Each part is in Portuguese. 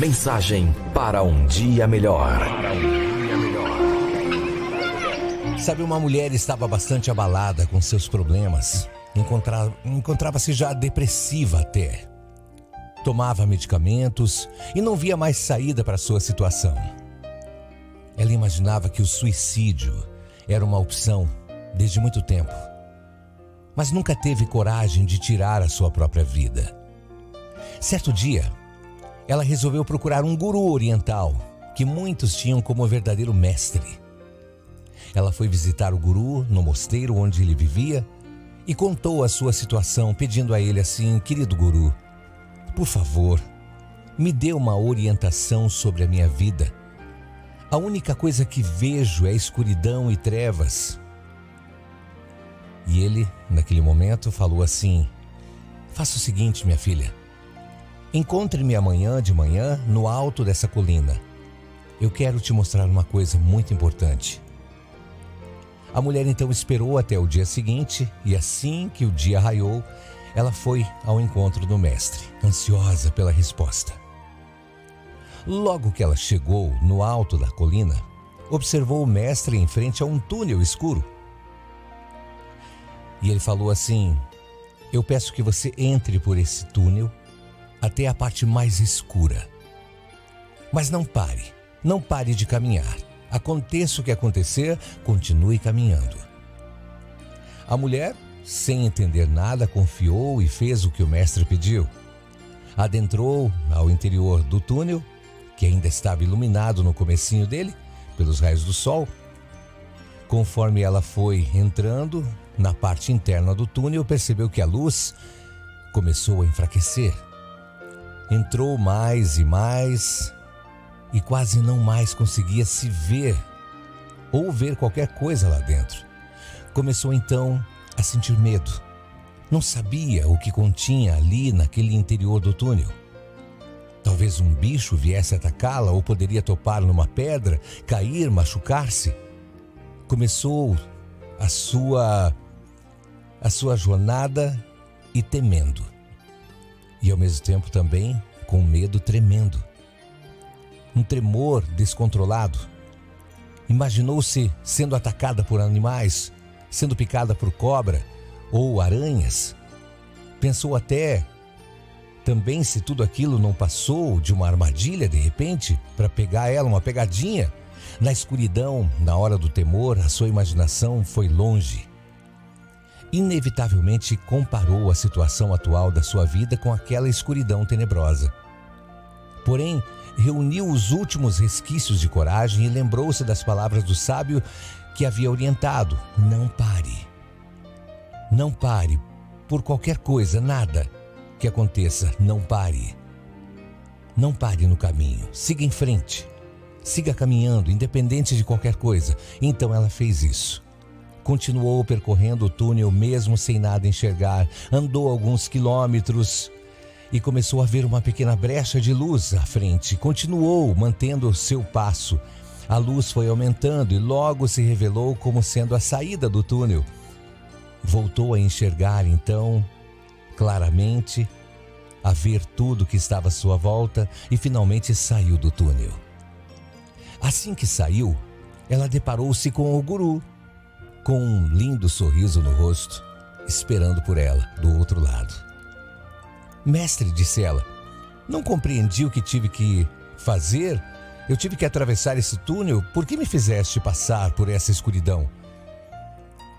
Mensagem para um dia melhor. Sabe, uma mulher estava bastante abalada com seus problemas. Encontrava- Encontrava-se já depressiva até. Tomava medicamentos e não via mais saída para sua situação. Ela imaginava que o suicídio era uma opção desde muito tempo, mas nunca teve coragem de tirar a sua própria vida. Certo dia, ela resolveu procurar um guru oriental que muitos tinham como verdadeiro mestre. Ela foi visitar o guru no mosteiro onde ele vivia e contou a sua situação, pedindo a ele assim: Querido guru, por favor, me dê uma orientação sobre a minha vida. A única coisa que vejo é escuridão e trevas. E ele, naquele momento, falou assim: Faça o seguinte, minha filha. Encontre-me amanhã de manhã no alto dessa colina. Eu quero te mostrar uma coisa muito importante. A mulher então esperou até o dia seguinte e assim que o dia raiou, ela foi ao encontro do mestre, ansiosa pela resposta. Logo que ela chegou no alto da colina, observou o mestre em frente a um túnel escuro. E ele falou assim: Eu peço que você entre por esse túnel até a parte mais escura. Mas não pare, não pare de caminhar. Aconteça o que acontecer, continue caminhando. A mulher, sem entender nada, confiou e fez o que o mestre pediu. Adentrou ao interior do túnel, que ainda estava iluminado no comecinho dele pelos raios do sol. Conforme ela foi entrando na parte interna do túnel, percebeu que a luz começou a enfraquecer. Entrou mais e mais e quase não mais conseguia se ver ou ver qualquer coisa lá dentro. Começou então a sentir medo. Não sabia o que continha ali naquele interior do túnel. Talvez um bicho viesse atacá-la ou poderia topar numa pedra, cair, machucar-se. Começou a sua a sua jornada e temendo. E ao mesmo tempo também com medo tremendo um tremor descontrolado. Imaginou-se sendo atacada por animais, sendo picada por cobra ou aranhas. Pensou até também se tudo aquilo não passou de uma armadilha de repente para pegar ela, uma pegadinha. Na escuridão, na hora do temor, a sua imaginação foi longe. Inevitavelmente comparou a situação atual da sua vida com aquela escuridão tenebrosa. Porém, reuniu os últimos resquícios de coragem e lembrou-se das palavras do sábio que havia orientado: não pare. Não pare por qualquer coisa, nada que aconteça, não pare. Não pare no caminho, siga em frente. Siga caminhando, independente de qualquer coisa. Então ela fez isso. Continuou percorrendo o túnel mesmo sem nada enxergar. Andou alguns quilômetros e começou a ver uma pequena brecha de luz à frente. Continuou mantendo seu passo. A luz foi aumentando e logo se revelou como sendo a saída do túnel. Voltou a enxergar então claramente, a ver tudo que estava à sua volta e finalmente saiu do túnel. Assim que saiu, ela deparou-se com o guru, com um lindo sorriso no rosto, esperando por ela do outro lado. Mestre, disse ela, não compreendi o que tive que fazer. Eu tive que atravessar esse túnel. Por que me fizeste passar por essa escuridão?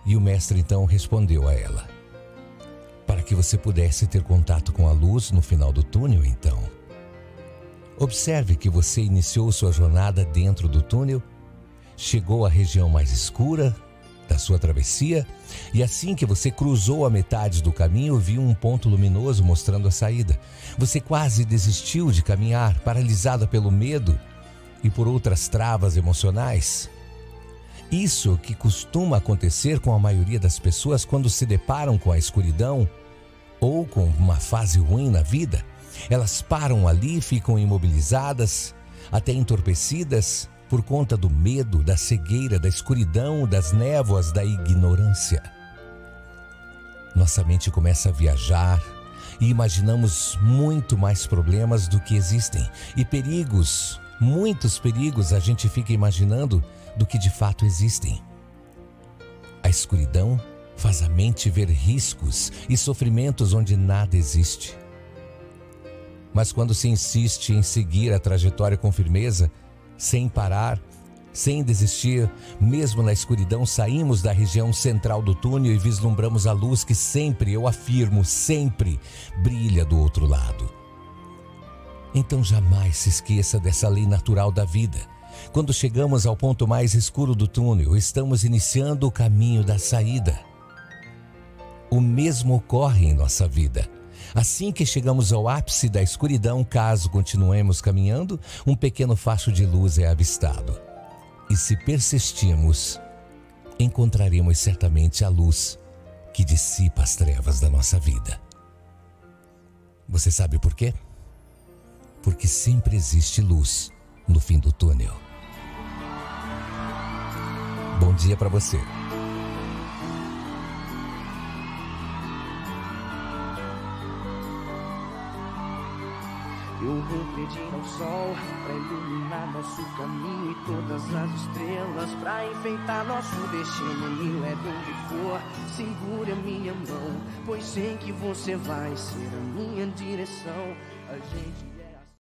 E o mestre então respondeu a ela: Para que você pudesse ter contato com a luz no final do túnel, então. Observe que você iniciou sua jornada dentro do túnel, chegou à região mais escura da sua travessia e assim que você cruzou a metade do caminho, viu um ponto luminoso mostrando a saída. Você quase desistiu de caminhar, paralisada pelo medo e por outras travas emocionais. Isso que costuma acontecer com a maioria das pessoas quando se deparam com a escuridão ou com uma fase ruim na vida. Elas param ali, ficam imobilizadas, até entorpecidas por conta do medo, da cegueira, da escuridão, das névoas, da ignorância. Nossa mente começa a viajar, e imaginamos muito mais problemas do que existem e perigos, muitos perigos a gente fica imaginando do que de fato existem. A escuridão faz a mente ver riscos e sofrimentos onde nada existe. Mas quando se insiste em seguir a trajetória com firmeza, sem parar, sem desistir, mesmo na escuridão, saímos da região central do túnel e vislumbramos a luz que sempre, eu afirmo, sempre brilha do outro lado. Então jamais se esqueça dessa lei natural da vida. Quando chegamos ao ponto mais escuro do túnel, estamos iniciando o caminho da saída. O mesmo ocorre em nossa vida. Assim que chegamos ao ápice da escuridão, caso continuemos caminhando, um pequeno facho de luz é avistado. E se persistirmos, encontraremos certamente a luz que dissipa as trevas da nossa vida. Você sabe por quê? Porque sempre existe luz no fim do túnel. Bom dia para você. Vou pedir ao sol para iluminar nosso caminho e todas as estrelas para enfeitar nosso destino. Mil é onde for, segure a minha mão, pois sei que você vai ser a minha direção. A gente